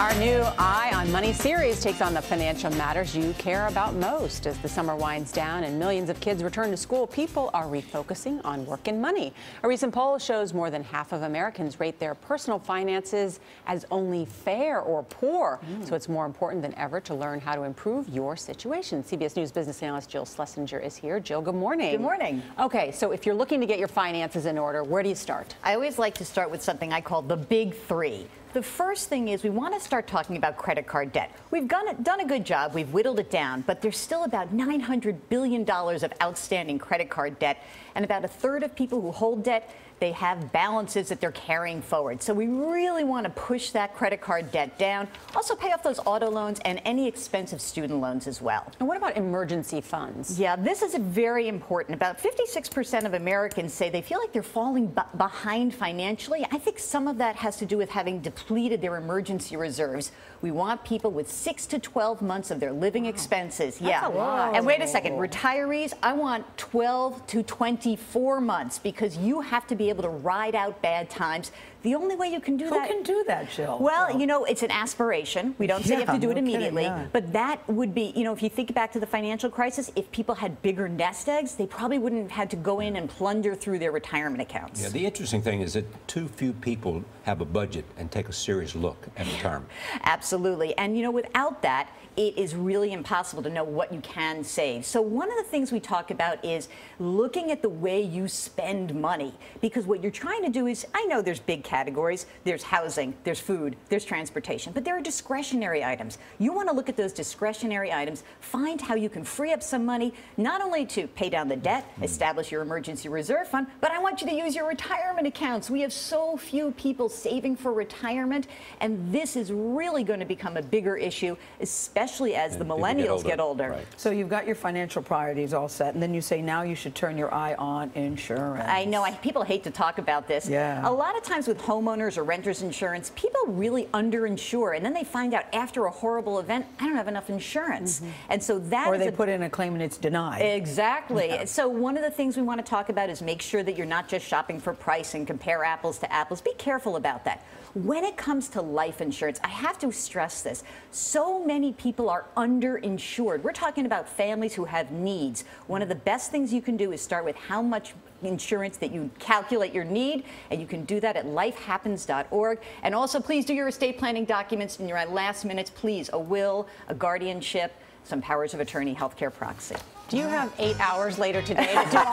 Our new Eye on Money series takes on the financial matters you care about most. As the summer winds down and millions of kids return to school, people are refocusing on work and money. A recent poll shows more than half of Americans rate their personal finances as only fair or poor. Mm. So it's more important than ever to learn how to improve your situation. CBS News business analyst Jill Schlesinger is here. Jill, good morning. Good morning. Okay, so if you're looking to get your finances in order, where do you start? I always like to start with something I call the big three. The first thing is we want to start talking about credit card debt. We've done, done a good job, we've whittled it down, but there's still about $900 billion of outstanding credit card debt, and about a third of people who hold debt they have balances that they're carrying forward. So we really want to push that credit card debt down. Also pay off those auto loans and any expensive student loans as well. And what about emergency funds? Yeah, this is very important. About 56% of Americans say they feel like they're falling behind financially. I think some of that has to do with having depleted their emergency reserves. We want people with 6 to 12 months of their living wow. expenses. That's yeah. And wait a second, retirees, I want 12 to 24 months because you have to be able to ride out bad times. The only way you can do Who that. Who can do that, Jill? Well, you know, it's an aspiration. We don't say you have to do it immediately. Kidding, yeah. But that would be, you know, if you think back to the financial crisis, if people had bigger nest eggs, they probably wouldn't have had to go in and plunder through their retirement accounts. Yeah, the interesting thing is that too few people have a budget and take a serious look at retirement. Absolutely. And, you know, without that, it is really impossible to know what you can save. So one of the things we talk about is looking at the way you spend money because what you're trying to do is, I know there's big categories, there's housing, there's food, there's transportation, but there are discretionary items. You want to look at those discretionary items, find how you can free up some money, not only to pay down the debt, mm. establish your emergency reserve fund, but I want you to use your retirement accounts. We have so few people saving for retirement, and this is really going to become a bigger issue, especially as and the millennials get older. Get older. Right. So you've got your financial priorities all set, and then you say now you should turn your eye on insurance. I know. I, people hate to talk about this. Yeah. A lot of times with homeowners or renters insurance, people really underinsure, and then they find out after a horrible event, I don't have enough insurance. Mm -hmm. And so that Or they put in a claim and it's denied. Exactly. Yeah. So one of the things we want to talk about is make sure that you're not just shopping for price and compare apples to apples. Be careful about that. When it comes to life insurance, I have to stress this. So many people are underinsured. We're talking about families who have needs. One of the best things you can do is start with how much insurance that you calculate your need, and you can do that at lifehappens.org. And also, please do your estate planning documents in your last minutes. Please, a will, a guardianship, some powers of attorney, healthcare proxy. Do you have eight hours later today to do